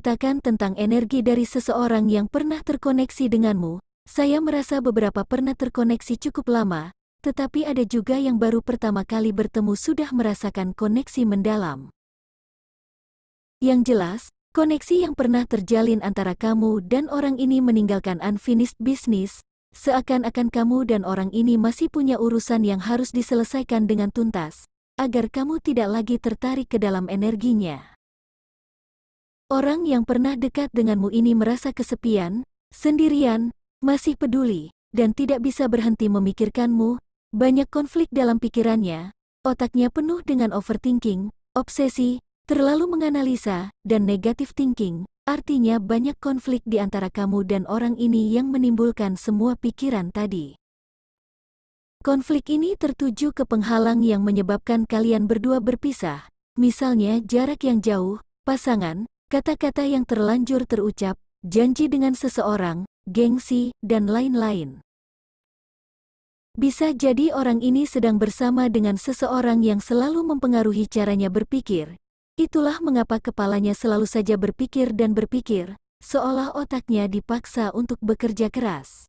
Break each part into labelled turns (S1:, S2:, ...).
S1: menceritakan tentang energi dari seseorang yang pernah terkoneksi denganmu. Saya merasa beberapa pernah terkoneksi cukup lama, tetapi ada juga yang baru pertama kali bertemu sudah merasakan koneksi mendalam. Yang jelas, koneksi yang pernah terjalin antara kamu dan orang ini meninggalkan unfinished business, seakan-akan kamu dan orang ini masih punya urusan yang harus diselesaikan dengan tuntas, agar kamu tidak lagi tertarik ke dalam energinya. Orang yang pernah dekat denganmu ini merasa kesepian, sendirian, masih peduli, dan tidak bisa berhenti memikirkanmu, banyak konflik dalam pikirannya, otaknya penuh dengan overthinking, obsesi, terlalu menganalisa, dan negative thinking, artinya banyak konflik di antara kamu dan orang ini yang menimbulkan semua pikiran tadi. Konflik ini tertuju ke penghalang yang menyebabkan kalian berdua berpisah, misalnya jarak yang jauh, pasangan, kata-kata yang terlanjur terucap, janji dengan seseorang, gengsi, dan lain-lain. Bisa jadi orang ini sedang bersama dengan seseorang yang selalu mempengaruhi caranya berpikir. Itulah mengapa kepalanya selalu saja berpikir dan berpikir, seolah otaknya dipaksa untuk bekerja keras.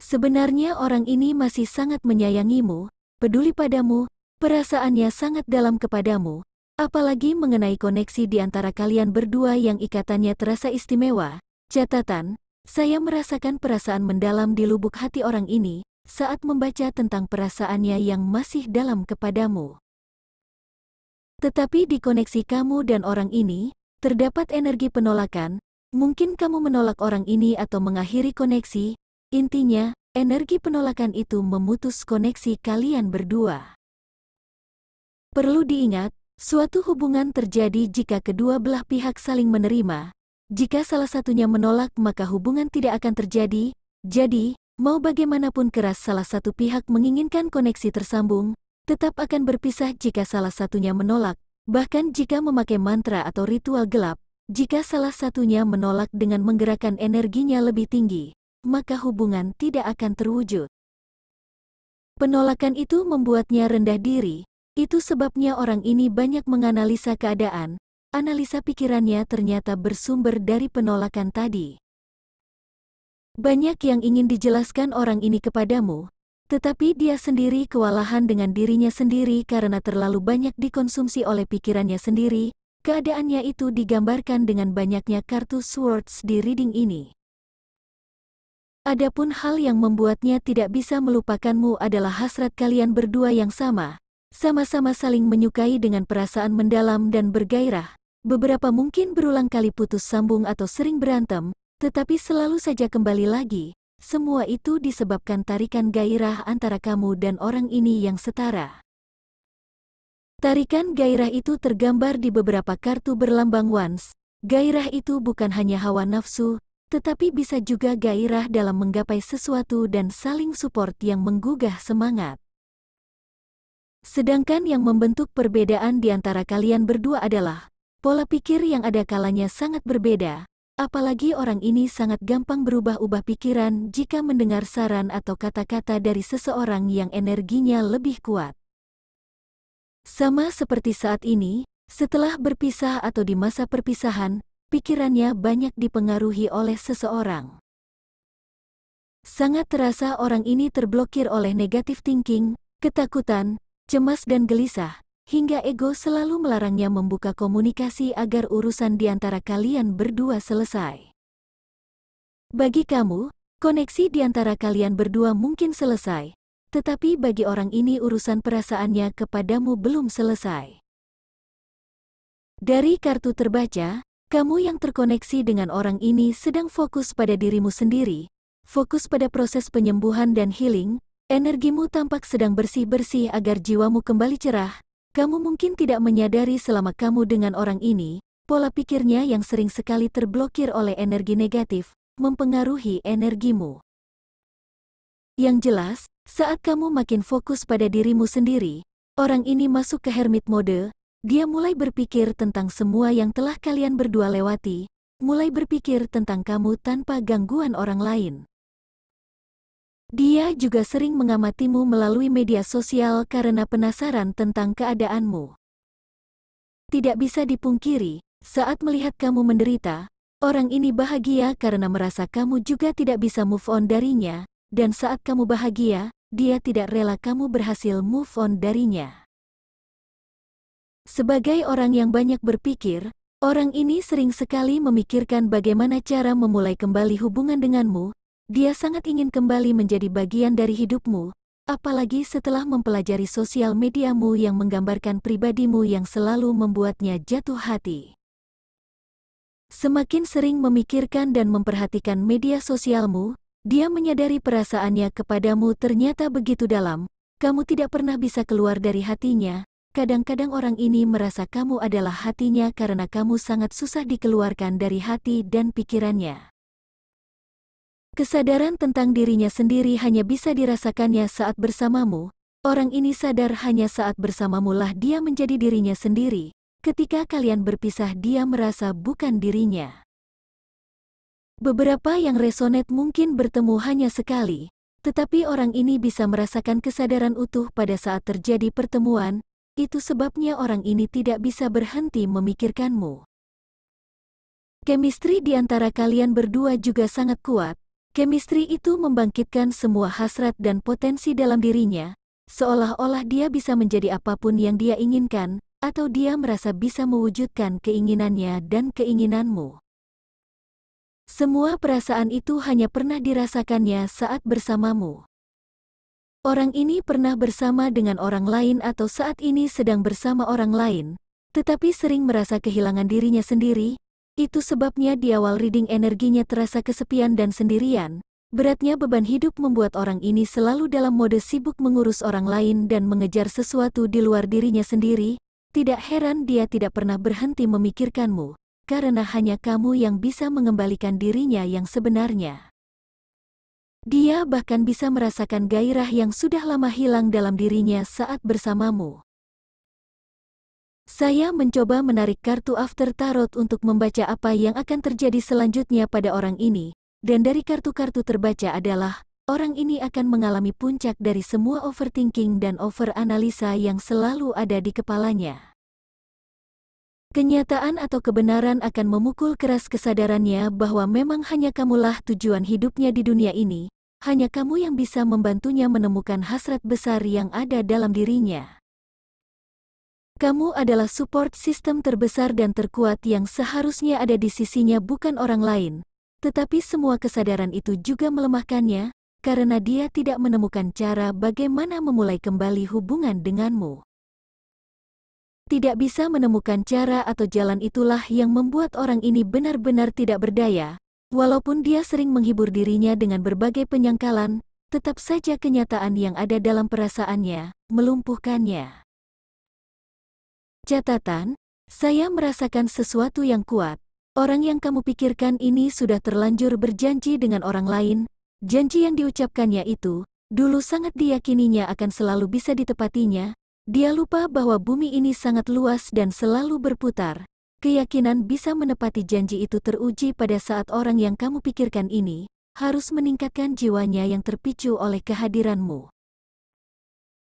S1: Sebenarnya orang ini masih sangat menyayangimu, peduli padamu, perasaannya sangat dalam kepadamu, apalagi mengenai koneksi di antara kalian berdua yang ikatannya terasa istimewa. Catatan, saya merasakan perasaan mendalam di lubuk hati orang ini saat membaca tentang perasaannya yang masih dalam kepadamu. Tetapi di koneksi kamu dan orang ini, terdapat energi penolakan, mungkin kamu menolak orang ini atau mengakhiri koneksi, intinya, energi penolakan itu memutus koneksi kalian berdua. Perlu diingat, suatu hubungan terjadi jika kedua belah pihak saling menerima, jika salah satunya menolak maka hubungan tidak akan terjadi, jadi, mau bagaimanapun keras salah satu pihak menginginkan koneksi tersambung, tetap akan berpisah jika salah satunya menolak, bahkan jika memakai mantra atau ritual gelap, jika salah satunya menolak dengan menggerakkan energinya lebih tinggi, maka hubungan tidak akan terwujud. Penolakan itu membuatnya rendah diri, itu sebabnya orang ini banyak menganalisa keadaan, analisa pikirannya ternyata bersumber dari penolakan tadi. Banyak yang ingin dijelaskan orang ini kepadamu, tetapi dia sendiri kewalahan dengan dirinya sendiri karena terlalu banyak dikonsumsi oleh pikirannya sendiri, keadaannya itu digambarkan dengan banyaknya kartu swords di reading ini. Adapun hal yang membuatnya tidak bisa melupakanmu adalah hasrat kalian berdua yang sama, sama-sama saling menyukai dengan perasaan mendalam dan bergairah, Beberapa mungkin berulang kali putus sambung atau sering berantem, tetapi selalu saja kembali lagi. Semua itu disebabkan tarikan gairah antara kamu dan orang ini yang setara. Tarikan gairah itu tergambar di beberapa kartu berlambang wands. Gairah itu bukan hanya hawa nafsu, tetapi bisa juga gairah dalam menggapai sesuatu dan saling support yang menggugah semangat. Sedangkan yang membentuk perbedaan di antara kalian berdua adalah Pola pikir yang ada kalanya sangat berbeda, apalagi orang ini sangat gampang berubah-ubah pikiran jika mendengar saran atau kata-kata dari seseorang yang energinya lebih kuat. Sama seperti saat ini, setelah berpisah atau di masa perpisahan, pikirannya banyak dipengaruhi oleh seseorang. Sangat terasa orang ini terblokir oleh negatif thinking, ketakutan, cemas dan gelisah, hingga ego selalu melarangnya membuka komunikasi agar urusan di antara kalian berdua selesai. Bagi kamu, koneksi di antara kalian berdua mungkin selesai, tetapi bagi orang ini urusan perasaannya kepadamu belum selesai. Dari kartu terbaca, kamu yang terkoneksi dengan orang ini sedang fokus pada dirimu sendiri, fokus pada proses penyembuhan dan healing, energimu tampak sedang bersih-bersih agar jiwamu kembali cerah, kamu mungkin tidak menyadari selama kamu dengan orang ini, pola pikirnya yang sering sekali terblokir oleh energi negatif, mempengaruhi energimu. Yang jelas, saat kamu makin fokus pada dirimu sendiri, orang ini masuk ke hermit mode, dia mulai berpikir tentang semua yang telah kalian berdua lewati, mulai berpikir tentang kamu tanpa gangguan orang lain. Dia juga sering mengamatimu melalui media sosial karena penasaran tentang keadaanmu. Tidak bisa dipungkiri, Saat melihat kamu menderita, orang ini bahagia karena merasa kamu juga tidak bisa move on darinya, dan saat kamu bahagia, dia tidak rela kamu berhasil move on darinya. Sebagai orang yang banyak berpikir, orang ini sering sekali memikirkan bagaimana cara memulai kembali hubungan denganmu. Dia sangat ingin kembali menjadi bagian dari hidupmu, apalagi setelah mempelajari sosial mediamu yang menggambarkan pribadimu yang selalu membuatnya jatuh hati. Semakin sering memikirkan dan memperhatikan media sosialmu, dia menyadari perasaannya kepadamu ternyata begitu dalam, kamu tidak pernah bisa keluar dari hatinya. Kadang-kadang orang ini merasa kamu adalah hatinya karena kamu sangat susah dikeluarkan dari hati dan pikirannya. Kesadaran tentang dirinya sendiri hanya bisa dirasakannya saat bersamamu. Orang ini sadar hanya saat bersamamu lah dia menjadi dirinya sendiri. Ketika kalian berpisah dia merasa bukan dirinya. Beberapa yang resonet mungkin bertemu hanya sekali, tetapi orang ini bisa merasakan kesadaran utuh pada saat terjadi pertemuan, itu sebabnya orang ini tidak bisa berhenti memikirkanmu. Chemistry di antara kalian berdua juga sangat kuat. Chemistry itu membangkitkan semua hasrat dan potensi dalam dirinya, seolah-olah dia bisa menjadi apa pun yang dia inginkan, atau dia merasa bisa mewujudkan keinginannya dan keinginanmu. Semua perasaan itu hanya pernah dirasakannya saat bersamamu. Orang ini pernah bersama dengan orang lain atau saat ini sedang bersama orang lain, tetapi sering merasa kehilangan dirinya sendiri. Itu sebabnya di awal reading energinya terasa kesepian dan sendirian. Beratnya beban hidup membuat orang ini selalu dalam mode sibuk mengurus orang lain dan mengejar sesuatu di luar dirinya sendiri. Tidak heran dia tidak pernah berhenti memikirkanmu karena hanya kamu yang bisa mengembalikan dirinya yang sebenarnya. Dia bahkan bisa merasakan gairah yang sudah lama hilang dalam dirinya saat bersamamu. Saya mencoba menarik kartu After Tarot untuk membaca apa yang akan terjadi selanjutnya pada orang ini, dan dari kartu-kartu terbaca adalah, orang ini akan mengalami puncak dari semua overthinking dan overanalisa yang selalu ada di kepalanya. Kenyataan atau kebenaran akan memukul keras kesadarannya bahwa memang hanya kamulah tujuan hidupnya di dunia ini, hanya kamu yang bisa membantunya menemukan hasrat besar yang ada dalam dirinya. Kamu adalah support sistem terbesar dan terkuat yang seharusnya ada di sisinya bukan orang lain, tetapi semua kesadaran itu juga melemahkannya, karena dia tidak menemukan cara bagaimana memulai kembali hubungan denganmu. Tidak bisa menemukan cara atau jalan itulah yang membuat orang ini benar-benar tidak berdaya. Walaupun dia sering menghibur dirinya dengan berbagai penyangkalan, tetap saja kenyataan yang ada dalam perasaannya melumpuhkannya. Catatan, saya merasakan sesuatu yang kuat. Orang yang kamu pikirkan ini sudah terlanjur berjanji dengan orang lain. Janji yang diucapkannya itu, dulu sangat diyakininya akan selalu bisa ditepatinya, dia lupa bahwa bumi ini sangat luas dan selalu berputar. Keyakinan bisa menepati janji itu teruji pada saat orang yang kamu pikirkan ini harus meningkatkan jiwanya yang terpicu oleh kehadiranmu.